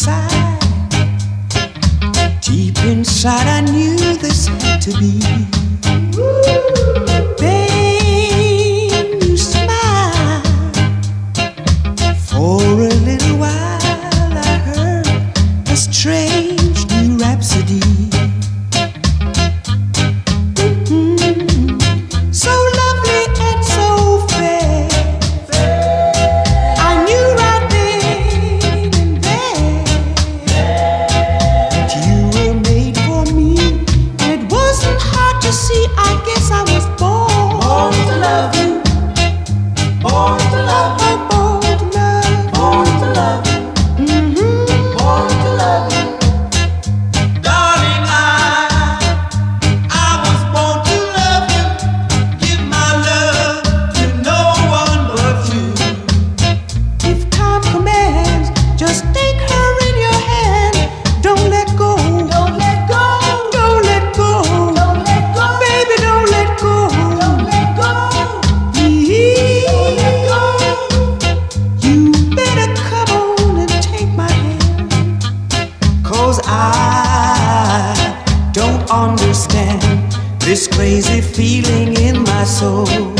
inside, deep inside, I knew this to be. Cause I don't understand this crazy feeling in my soul.